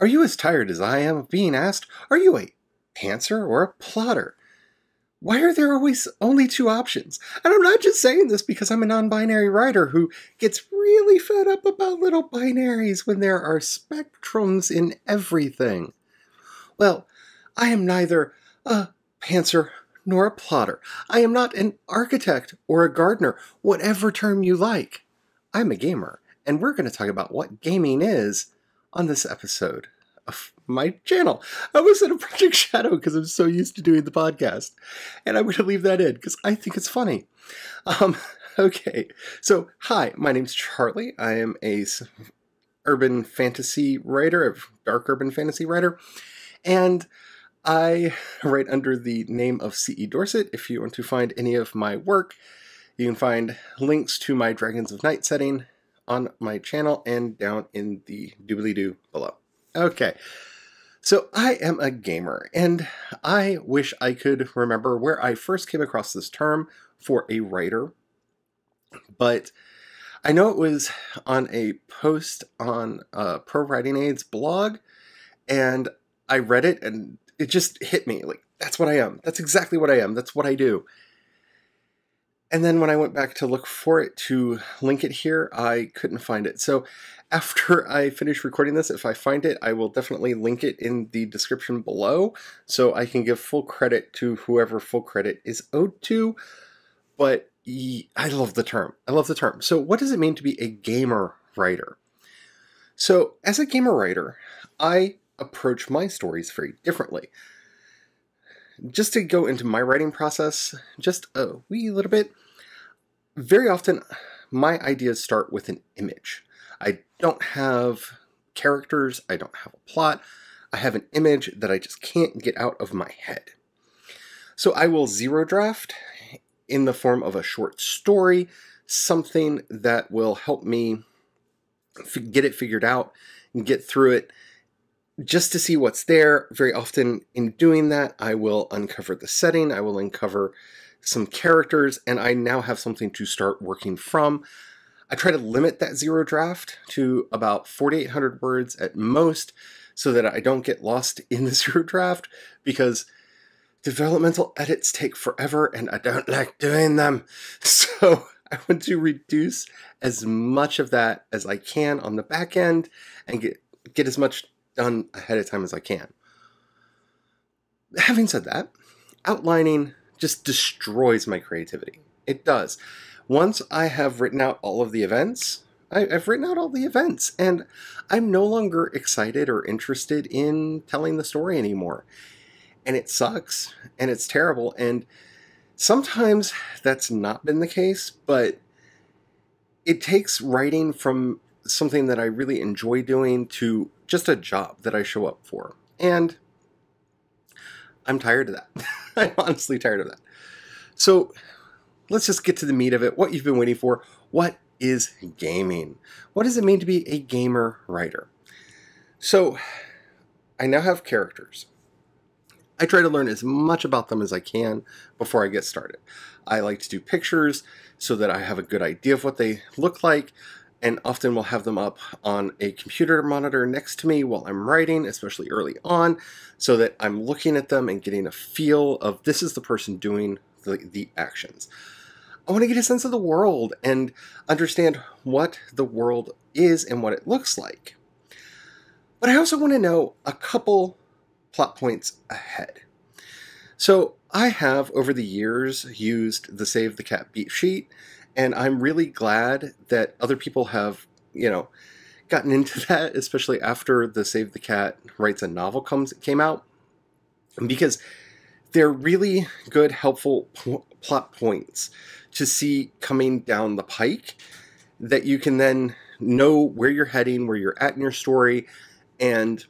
Are you as tired as I am of being asked, are you a pantser or a plotter? Why are there always only two options? And I'm not just saying this because I'm a non binary writer who gets really fed up about little binaries when there are spectrums in everything. Well, I am neither a pantser nor a plotter. I am not an architect or a gardener, whatever term you like. I'm a gamer, and we're going to talk about what gaming is on this episode of my channel. I was in a Project Shadow because I'm so used to doing the podcast, and I'm going to leave that in because I think it's funny. Um, okay, so hi, my name's Charlie. I am a urban fantasy writer, a dark urban fantasy writer, and I write under the name of C.E. Dorsett. If you want to find any of my work, you can find links to my Dragons of Night setting on my channel and down in the doobly doo below. Okay, so I am a gamer, and I wish I could remember where I first came across this term for a writer, but I know it was on a post on uh, Pro Writing Aid's blog, and I read it, and it just hit me like that's what I am. That's exactly what I am. That's what I do. And then when I went back to look for it to link it here, I couldn't find it. So after I finish recording this, if I find it, I will definitely link it in the description below so I can give full credit to whoever full credit is owed to. But I love the term. I love the term. So, what does it mean to be a gamer writer? So, as a gamer writer, I approach my stories very differently. Just to go into my writing process just a wee little bit, very often my ideas start with an image. I don't have characters, I don't have a plot, I have an image that I just can't get out of my head. So I will zero draft in the form of a short story, something that will help me get it figured out and get through it just to see what's there. Very often, in doing that, I will uncover the setting, I will uncover some characters, and I now have something to start working from. I try to limit that zero draft to about 4,800 words at most so that I don't get lost in the zero draft because developmental edits take forever and I don't like doing them. So I want to reduce as much of that as I can on the back end and get, get as much done ahead of time as I can. Having said that, outlining just destroys my creativity. It does. Once I have written out all of the events, I, have written out all the events, and I'm no longer excited or interested in telling the story anymore. And it sucks, and it's terrible, and sometimes that's not been the case, but it takes writing from something that I really enjoy doing to just a job that I show up for. And I'm tired of that. I'm honestly tired of that. So let's just get to the meat of it. What you've been waiting for. What is gaming? What does it mean to be a gamer writer? So I now have characters. I try to learn as much about them as I can before I get started. I like to do pictures so that I have a good idea of what they look like and often will have them up on a computer monitor next to me while I'm writing, especially early on, so that I'm looking at them and getting a feel of this is the person doing the, the actions. I want to get a sense of the world and understand what the world is and what it looks like. But I also want to know a couple plot points ahead. So I have, over the years, used the Save the Cat beat sheet and I'm really glad that other people have, you know, gotten into that, especially after the Save the Cat writes a novel comes came out, because they're really good, helpful p- plot points to see coming down the pike that you can then know where you're heading, where you're at in your story, and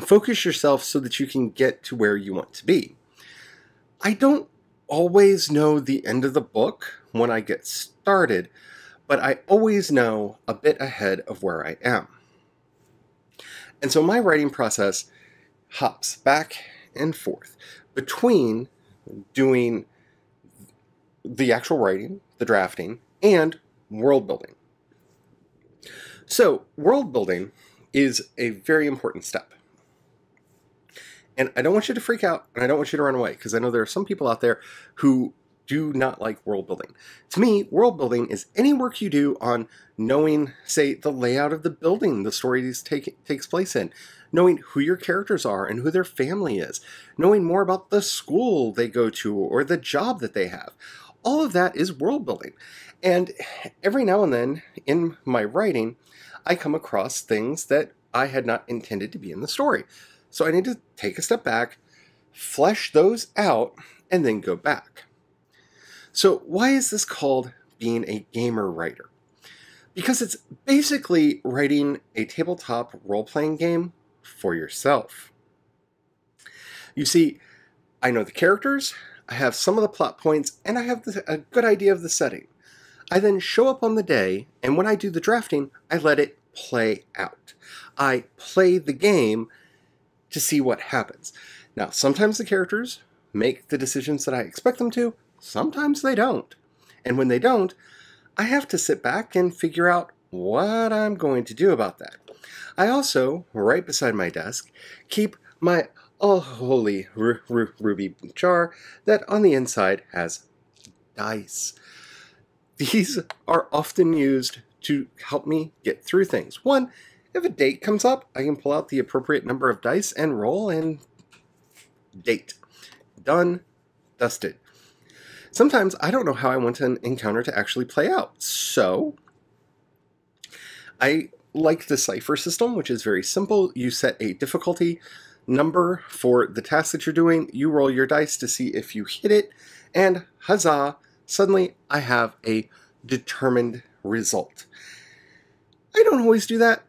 focus yourself so that you can get to where you want to be. I don't always know the end of the book when I get started, but I always know a bit ahead of where I am. And so my writing process hops back and forth between doing the actual writing, the drafting, and world building. So, world building is a very important step. And I don't want you to freak out and I don't want you to run away because I know there are some people out there who do not like world building. To me, world building is any work you do on knowing, say, the layout of the building the story take, takes place in, knowing who your characters are and who their family is, knowing more about the school they go to or the job that they have. All of that is world building. And every now and then in my writing, I come across things that I had not intended to be in the story. So I need to take a step back, flesh those out, and then go back. So, why is this called being a gamer writer? Because it's basically writing a tabletop role playing game for yourself. You see, I know the characters, I have some of the plot points, and I have the, a good idea of the setting. I then show up on the day, and when I do the drafting, I let it play out. I play the game to see what happens. Now, sometimes the characters make the decisions that I expect them to, Sometimes they don't. And when they don't, I have to sit back and figure out what I'm going to do about that. I also, right beside my desk, keep my all holy ruby jar that on the inside has dice. These are often used to help me get through things. One, if a date comes up, I can pull out the appropriate number of dice and roll and date. Done, dusted. Sometimes I don't know how I want an encounter to actually play out. So I like the Cypher System, which is very simple. You set a difficulty number for the task that you're doing. You roll your dice to see if you hit it, and huzzah, suddenly I have a determined result. I don't always do that.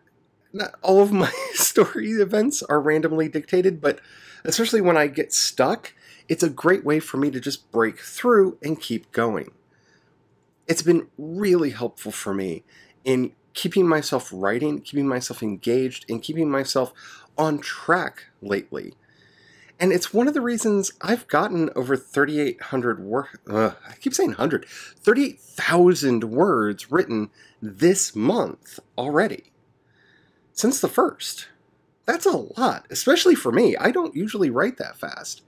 Not all of my story events are randomly dictated, but especially when I get stuck, it's a great way for me to just break through and keep going. It's been really helpful for me in keeping myself writing, keeping myself engaged, and keeping myself on track lately. And it's one of the reasons I've gotten over 3,800 words, I keep saying 100, 38,000 words written this month already. Since the first. That's a lot, especially for me. I don't usually write that fast.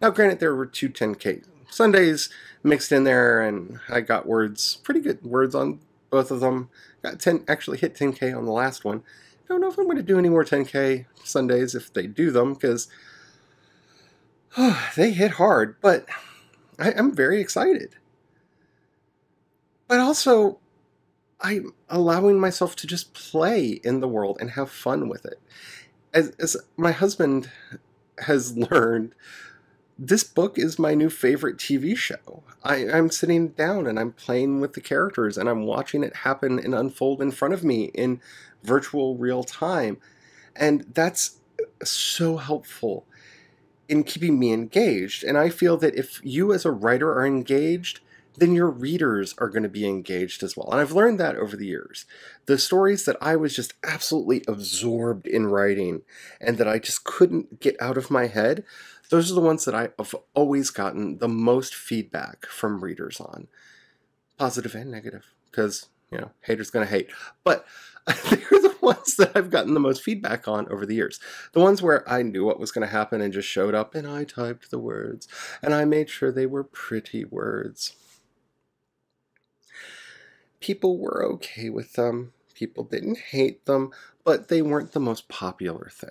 Now, granted, there were two 10K Sundays mixed in there, and I got words, pretty good words on both of them. Got 10, actually hit 10K on the last one. Don't know if I'm going to do any more 10K Sundays if they do them, because oh, they hit hard, but I, I'm very excited. But also, I'm allowing myself to just play in the world and have fun with it as, as my husband has learned, this book is my new favorite TV show. I, I'm sitting down and I'm playing with the characters and I'm watching it happen and unfold in front of me in virtual real time. And that's so helpful in keeping me engaged. And I feel that if you as a writer are engaged, then your readers are going to be engaged as well. And I've learned that over the years. The stories that I was just absolutely absorbed in writing and that I just couldn't get out of my head, those are the ones that I've always gotten the most feedback from readers on. Positive and negative, because, you know, haters going to hate. But they're the ones that I've gotten the most feedback on over the years. The ones where I knew what was going to happen and just showed up and I typed the words and I made sure they were pretty words people were okay with them, people didn't hate them, but they weren't the most popular thing.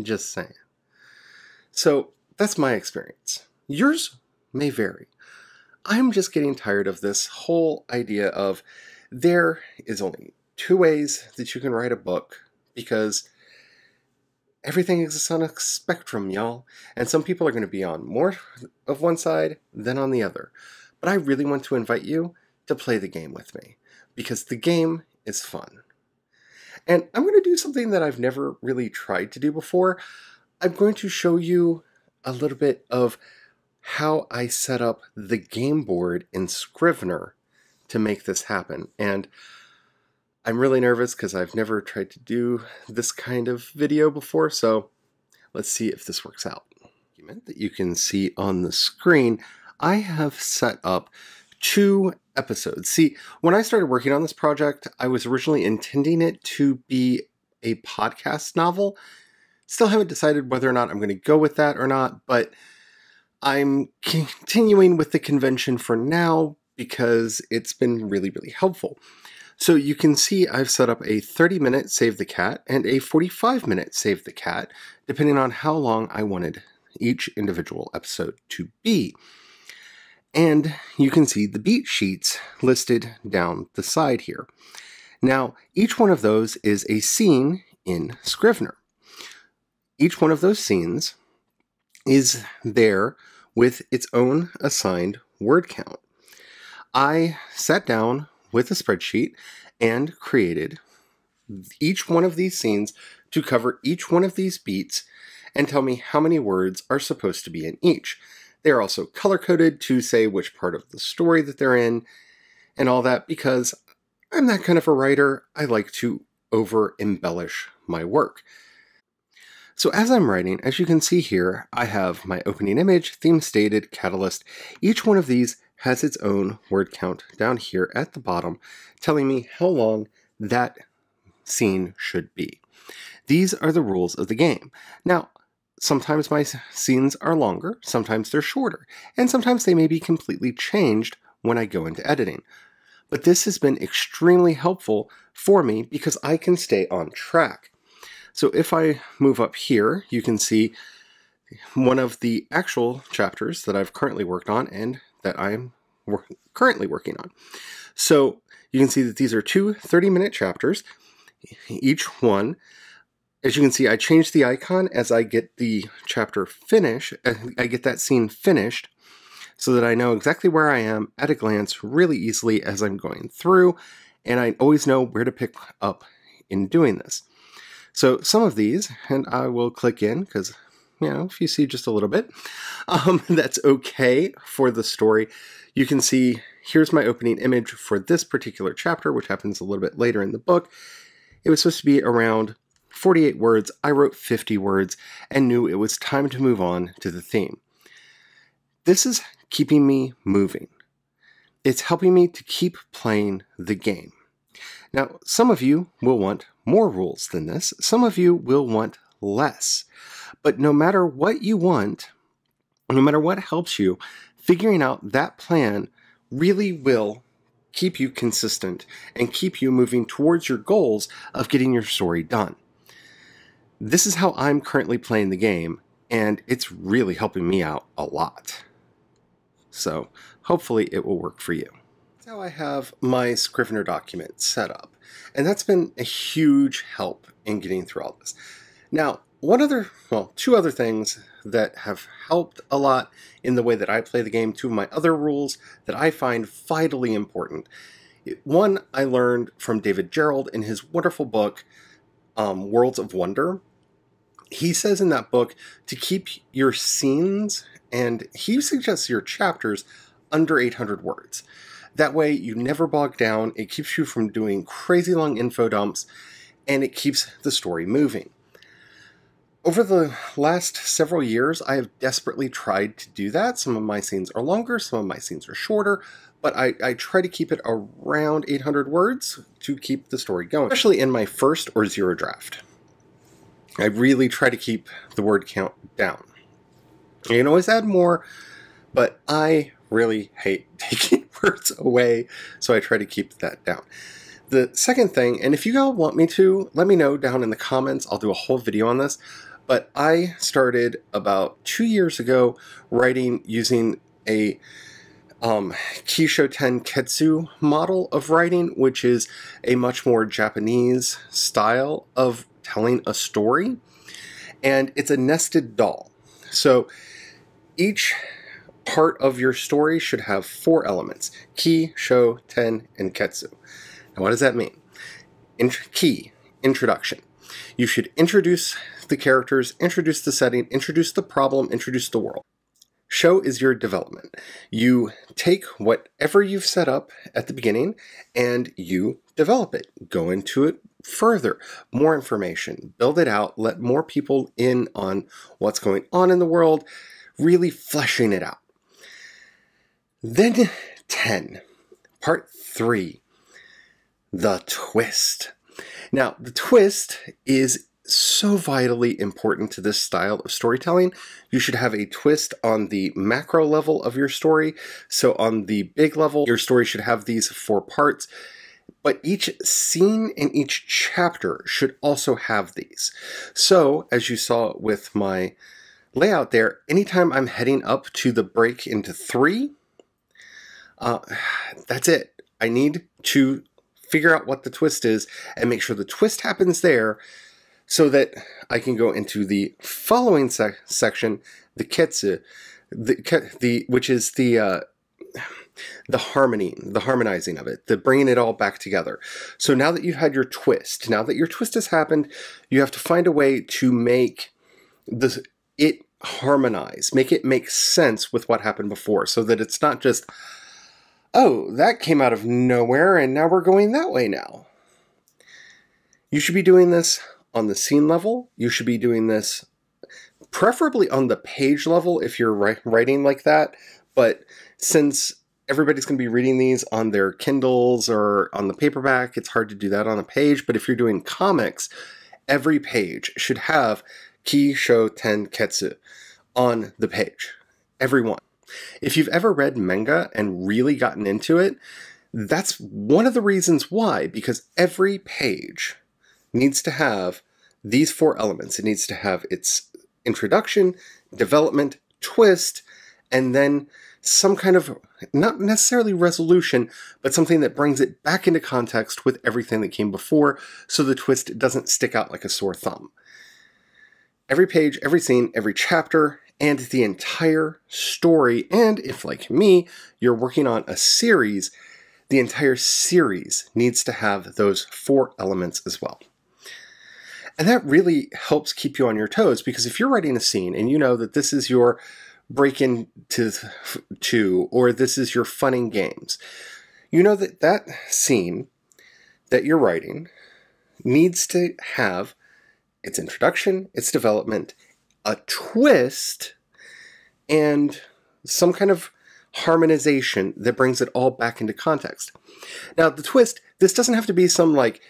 Just saying. So that's my experience. Yours may vary. I'm just getting tired of this whole idea of there is only two ways that you can write a book because everything exists on a spectrum, y'all. And some people are going to be on more of one side than on the other. But I really want to invite you to play the game with me because the game is fun. And I'm going to do something that I've never really tried to do before. I'm going to show you a little bit of how I set up the game board in Scrivener to make this happen. And I'm really nervous because I've never tried to do this kind of video before, so let's see if this works out. That you can see on the screen, I have set up two episodes. See, when I started working on this project, I was originally intending it to be a podcast novel. Still haven't decided whether or not I'm going to go with that or not, but I'm continuing with the convention for now because it's been really, really helpful. So you can see I've set up a 30 minute Save the Cat and a 45 minute Save the Cat, depending on how long I wanted each individual episode to be. And you can see the beat sheets listed down the side here. Now, each one of those is a scene in Scrivener. Each one of those scenes is there with its own assigned word count. I sat down with a spreadsheet and created each one of these scenes to cover each one of these beats and tell me how many words are supposed to be in each. They are also color coded to say which part of the story that they're in and all that because I'm that kind of a writer. I like to over embellish my work. So as I'm writing, as you can see here, I have my opening image, theme stated, catalyst. Each one of these has its own word count down here at the bottom, telling me how long that scene should be. These are the rules of the game. Now, sometimes my scenes are longer, sometimes they're shorter, and sometimes they may be completely changed when I go into editing. But this has been extremely helpful for me because I can stay on track. So if I move up here, you can see one of the actual chapters that I've currently worked on and that I'm wor currently working on. So you can see that these are two 30 minute chapters, each one as you can see, I change the icon as I get the chapter finished. Uh, I get that scene finished so that I know exactly where I am at a glance really easily as I'm going through, and I always know where to pick up in doing this. So some of these, and I will click in because, you know, if you see just a little bit, um, that's okay for the story. You can see here's my opening image for this particular chapter, which happens a little bit later in the book. It was supposed to be around 48 words, I wrote 50 words and knew it was time to move on to the theme. This is keeping me moving. It's helping me to keep playing the game. Now, some of you will want more rules than this, some of you will want less. But no matter what you want, no matter what helps you, figuring out that plan really will keep you consistent and keep you moving towards your goals of getting your story done. This is how I'm currently playing the game, and it's really helping me out a lot. So hopefully it will work for you. How I have my Scrivener document set up, and that's been a huge help in getting through all this. Now, one other, well, two other things that have helped a lot in the way that I play the game, two of my other rules that I find vitally important. One I learned from David Gerrold in his wonderful book, um, Worlds of Wonder he says in that book to keep your scenes and he suggests your chapters under 800 words. That way, you never bog down, it keeps you from doing crazy long info dumps, and it keeps the story moving. Over the last several years, I have desperately tried to do that. Some of my scenes are longer, some of my scenes are shorter, but I, I try to keep it around 800 words to keep the story going, especially in my first or zero draft. I really try to keep the word count down. You can always add more, but I really hate taking words away, so I try to keep that down. The second thing, and if you all want me to, let me know down in the comments. I'll do a whole video on this. But I started about two years ago writing using a um, kishotenketsu model of writing, which is a much more Japanese style of telling a story, and it's a nested doll. So each part of your story should have four elements ki, sho, ten, and ketsu. Now, what does that mean? In- ki, introduction. You should introduce the characters, introduce the setting, introduce the problem, introduce the world. Sho is your development. You take whatever you've set up at the beginning and you develop it. Go into it further, more information, build it out, let more people in on what's going on in the world, really fleshing it out. Then ten. Part 3 The Twist. Now, the twist is so vitally important to this style of storytelling. You should have a twist on the macro level of your story. So, on the big level, your story should have these four parts. But each scene in each chapter should also have these. So, as you saw with my layout there, anytime I'm heading up to the break into three, uh, that's it. I need to figure out what the twist is and make sure the twist happens there so that I can go into the following sec- section, the ketsu, the, the which is the uh, the harmony, the harmonizing of it, the bringing it all back together. So now that you've had your twist, now that your twist has happened, you have to find a way to make the it harmonize, make it make sense with what happened before, so that it's not just, oh, that came out of nowhere, and now we're going that way now. You should be doing this on the scene level. You should be doing this preferably on the page level if you're writing like that. But since everybody's going to be reading these on their Kindles or on the paperback, it's hard to do that on a page. But if you're doing comics, every page should have Ki Sho Ten Ketsu on the page. Every one. If you've ever read manga and really gotten into it, that's one of the reasons why, because every page needs to have these four elements. It needs to have its introduction, development, twist, and then some kind of not necessarily resolution, but something that brings it back into context with everything that came before so the twist doesn't stick out like a sore thumb. Every page, every scene, every chapter, and the entire story, and if, like me, you're working on a series, the entire series needs to have those four elements as well. And that really helps keep you on your toes because if you're writing a scene and you know that this is your break into two or this is your fun and games, you know that that scene that you're writing needs to have its introduction, its development, a twist, and some kind of harmonization that brings it all back into context. Now, the twist, this doesn't have to be some like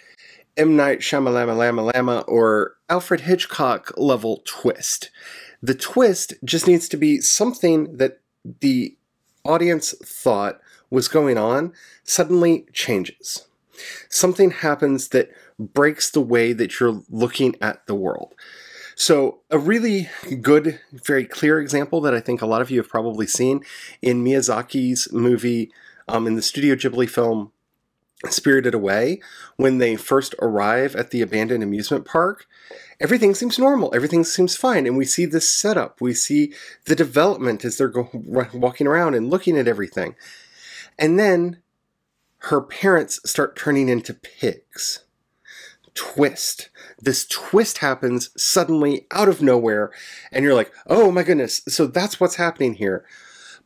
M. Night Shyamalama Lama Lama or Alfred Hitchcock level twist. The twist just needs to be something that the audience thought was going on suddenly changes. Something happens that breaks the way that you're looking at the world. So, a really good, very clear example that I think a lot of you have probably seen in Miyazaki's movie, um, in the Studio Ghibli film Spirited Away, when they first arrive at the abandoned amusement park, everything seems normal. Everything seems fine. And we see this setup. We see the development as they're go- walking around and looking at everything. And then her parents start turning into pigs. Twist. This twist happens suddenly out of nowhere. And you're like, oh my goodness. So that's what's happening here.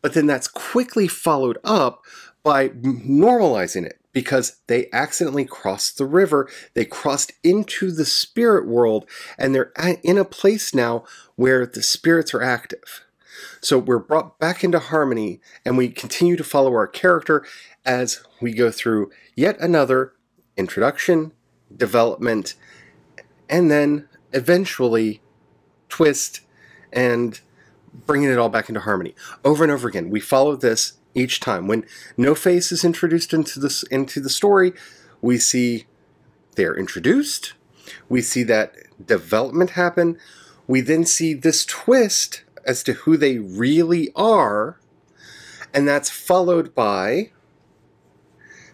But then that's quickly followed up by normalizing it because they accidentally crossed the river. They crossed into the spirit world and they're in a place now where the spirits are active. So we're brought back into harmony and we continue to follow our character as we go through yet another introduction, development, and then eventually twist and bringing it all back into harmony. Over and over again, we follow this each time. When No-Face is introduced into this into the story, we see they're introduced. We see that development happen. We then see this twist as to who they really are, and that's followed by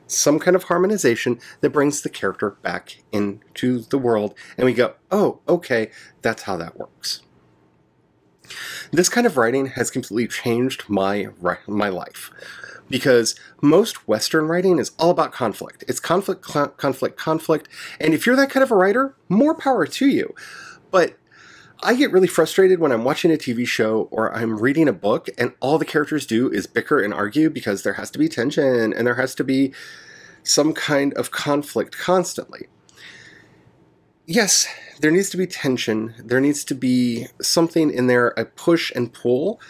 some kind of harmonization that brings the character back into the world, and we go, oh, okay, that's how that works. This kind of writing has completely changed my my life because most Western writing is all about conflict. It's conflict, conflict, conflict, and if you're that kind of a writer, more power to you. But I get really frustrated when I'm watching a TV show or I'm reading a book and all the characters do is bicker and argue because there has to be tension and there has to be some kind of conflict constantly. Yes, there needs to be tension. There needs to be something in there, a push and pull.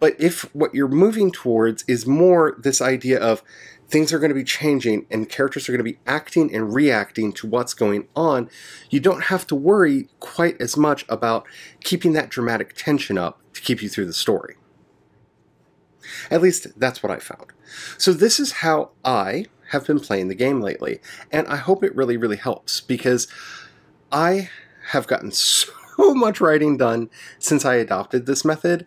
But if what you're moving towards is more this idea of things are going to be changing and characters are going to be acting and reacting to what's going on, you don't have to worry quite as much about keeping that dramatic tension up to keep you through the story. At least that's what I found. So this is how I have been playing the game lately, and I hope it really, really helps because I have gotten so much writing done since I adopted this method,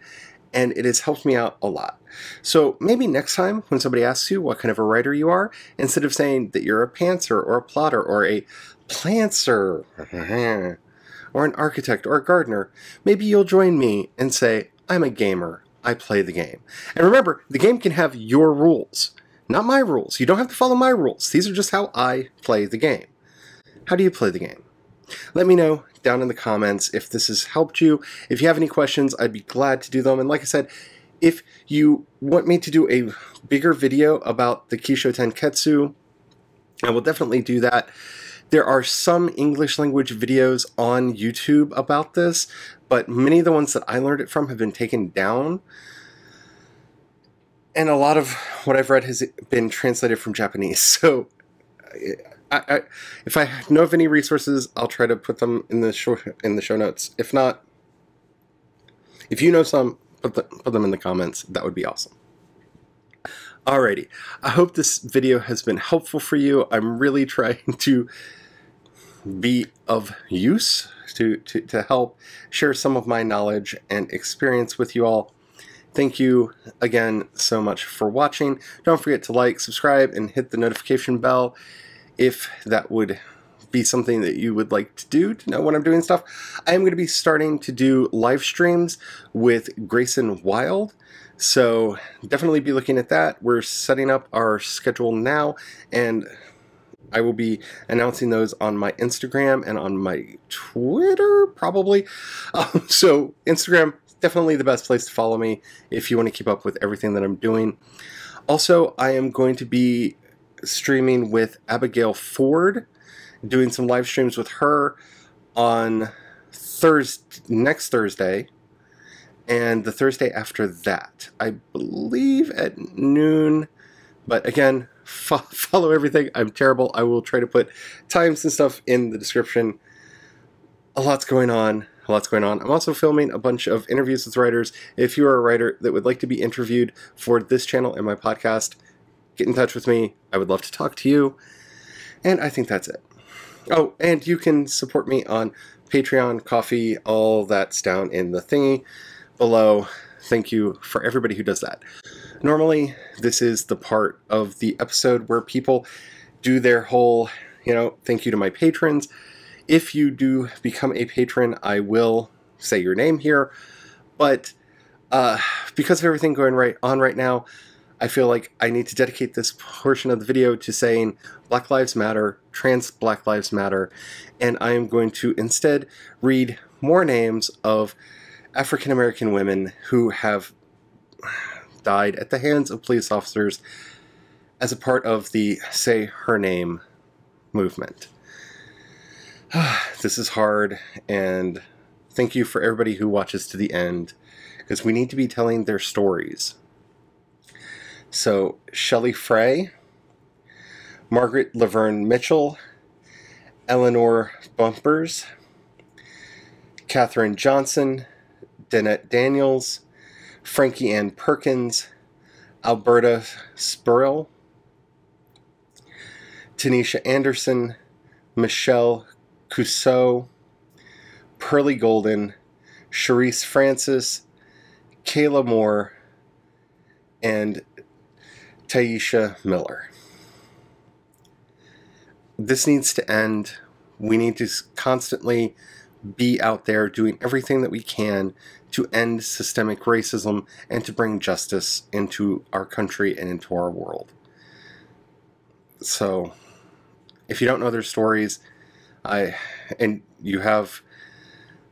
and it has helped me out a lot. So maybe next time when somebody asks you what kind of a writer you are, instead of saying that you're a pantser or a plotter or a planter or an architect or a gardener, maybe you'll join me and say, I'm a gamer. I play the game. And remember, the game can have your rules, not my rules. You don't have to follow my rules. These are just how I play the game. How do you play the game? Let me know down in the comments if this has helped you. If you have any questions, I'd be glad to do them. And like I said, if you want me to do a bigger video about the Kishotenketsu, I will definitely do that. There are some English language videos on YouTube about this, but many of the ones that I learned it from have been taken down. And a lot of what I've read has been translated from Japanese. So I, I, if I know of any resources, I'll try to put them in the show in the show notes. If not, if you know some, put, the, put them in the comments. That would be awesome. Alrighty, I hope this video has been helpful for you. I'm really trying to be of use to, to, to help share some of my knowledge and experience with you all. Thank you again so much for watching. Don't forget to like, subscribe, and hit the notification bell if that would be something that you would like to do to know when I'm doing stuff. I am going to be starting to do live streams with Grayson Wild. So definitely be looking at that. We're setting up our schedule now and I will be announcing those on my Instagram and on my Twitter, probably. Um, so Instagram, definitely the best place to follow me if you want to keep up with everything that I'm doing. Also, I am going to be streaming with Abigail Ford, doing some live streams with her on Thursday, next Thursday, and the Thursday after that. I believe at noon. But again, fo follow everything. I'm terrible. I will try to put times and stuff in the description. A lot's going on. A lot's going on. I'm also filming a bunch of interviews with writers. If you are a writer that would like to be interviewed for this channel and my podcast, get in touch with me. I would love to talk to you. And I think that's it. Oh, and you can support me on Patreon, Ko-fi, all that's down in the thingy below. Thank you for everybody who does that. Normally, this is the part of the episode where people do their whole, you know, thank you to my patrons. If you do become a patron, I will say your name here. But uh, because of everything going right on right now, I feel like I need to dedicate this portion of the video to saying Black Lives Matter, Trans Black Lives Matter, and I am going to instead read more names of African American women who have died at the hands of police officers as a part of the Say Her Name movement. this is hard, and thank you for everybody who watches to the end, because we need to be telling their stories. So, Shelly Frey, Margaret Laverne Mitchell, Eleanor Bumpurs, Kathryn Johnston, Danette Daniels, Frankie Ann Perkins, Alberta Spruill, Tanisha Anderson, Michelle Cusseaux, Pearlie Golden, Shereese Francis, Kayla Moore, and Tyisha Miller. This needs to end. We need to constantly be out there doing everything that we can to end systemic racism and to bring justice into our country and into our world. So, if you don't know their stories, I and you have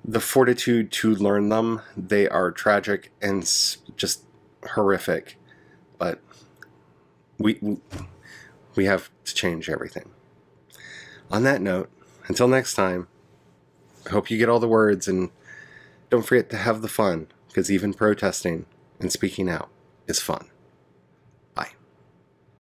the fortitude to learn them, they are tragic and just horrific. But we we have to change everything. On that note, until next time, I hope you get all the words and don't forget to have the fun because even protesting and speaking out is fun.